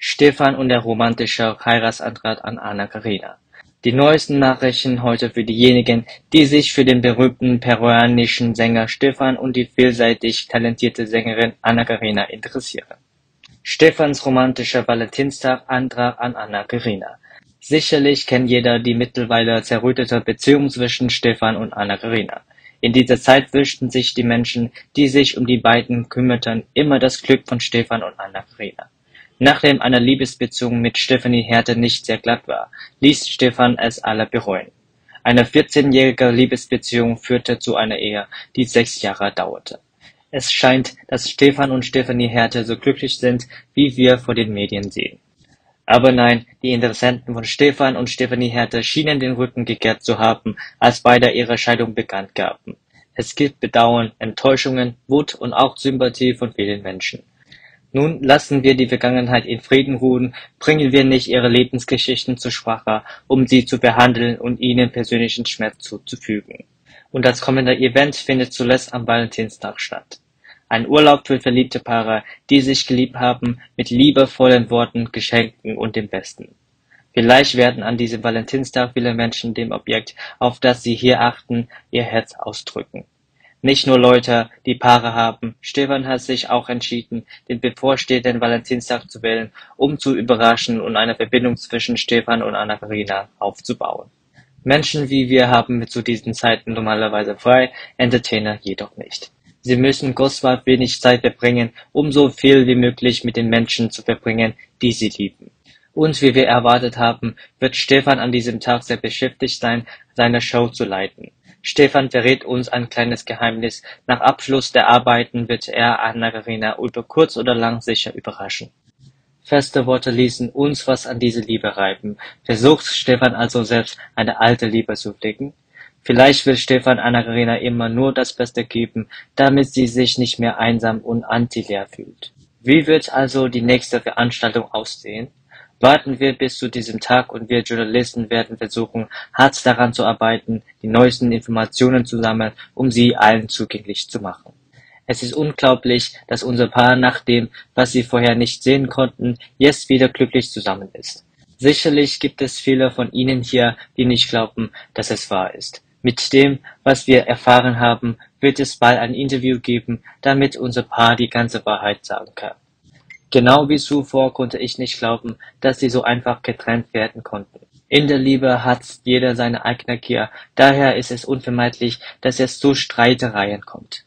Stefan und der romantische Heiratsantrag an Anna-Karina. Die neuesten Nachrichten heute für diejenigen, die sich für den berühmten peruanischen Sänger Stefan und die vielseitig talentierte Sängerin Anna-Karina interessieren. Stefans romantischer Valentinstag-Antrag an Anna-Karina. Sicherlich kennt jeder die mittlerweile zerrüttete Beziehung zwischen Stefan und Anna-Karina. In dieser Zeit wünschten sich die Menschen, die sich um die beiden kümmerten, immer das Glück von Stefan und Anna-Karina. Nachdem eine Liebesbeziehung mit Stefanie Härte nicht sehr glatt war, ließ Stefan es alle bereuen. Eine 14-jährige Liebesbeziehung führte zu einer Ehe, die sechs Jahre dauerte. Es scheint, dass Stefan und Stefanie Härte so glücklich sind, wie wir vor den Medien sehen. Aber nein, die Interessenten von Stefan und Stefanie Härte schienen den Rücken gekehrt zu haben, als beide ihre Scheidung bekannt gaben. Es gibt Bedauern, Enttäuschungen, Wut und auch Sympathie von vielen Menschen. Nun lassen wir die Vergangenheit in Frieden ruhen, bringen wir nicht ihre Lebensgeschichten zur Sprache, um sie zu behandeln und ihnen persönlichen Schmerz zuzufügen. Und das kommende Event findet zuletzt am Valentinstag statt. Ein Urlaub für verliebte Paare, die sich geliebt haben, mit liebevollen Worten, Geschenken und dem Besten. Vielleicht werden an diesem Valentinstag viele Menschen dem Objekt, auf das sie hier achten, ihr Herz ausdrücken. Nicht nur Leute, die Paare haben, Stefan hat sich auch entschieden, den bevorstehenden Valentinstag zu wählen, um zu überraschen und eine Verbindung zwischen Stefan und Anna-Karina aufzubauen. Menschen wie wir haben zu diesen Zeiten normalerweise frei, Entertainer jedoch nicht. Sie müssen kostbar wenig Zeit verbringen, um so viel wie möglich mit den Menschen zu verbringen, die sie lieben. Und wie wir erwartet haben, wird Stefan an diesem Tag sehr beschäftigt sein, seine Show zu leiten. Stefan verrät uns ein kleines Geheimnis: Nach Abschluss der Arbeiten wird er Anna-Karina über kurz oder lang sicher überraschen. Feste Worte ließen uns was an diese Liebe reiben. Versucht Stefan also selbst eine alte Liebe zu pflegen? Vielleicht will Stefan Anna-Karina immer nur das Beste geben, damit sie sich nicht mehr einsam und antileer fühlt. Wie wird also die nächste Veranstaltung aussehen? Warten wir bis zu diesem Tag und wir Journalisten werden versuchen, hart daran zu arbeiten, die neuesten Informationen zu sammeln, um sie allen zugänglich zu machen. Es ist unglaublich, dass unser Paar nach dem, was sie vorher nicht sehen konnten, jetzt wieder glücklich zusammen ist. Sicherlich gibt es viele von Ihnen hier, die nicht glauben, dass es wahr ist. Mit dem, was wir erfahren haben, wird es bald ein Interview geben, damit unser Paar die ganze Wahrheit sagen kann. Genau wie zuvor konnte ich nicht glauben, dass sie so einfach getrennt werden konnten. In der Liebe hat jeder seine eigene Gier, daher ist es unvermeidlich, dass es zu Streitereien kommt.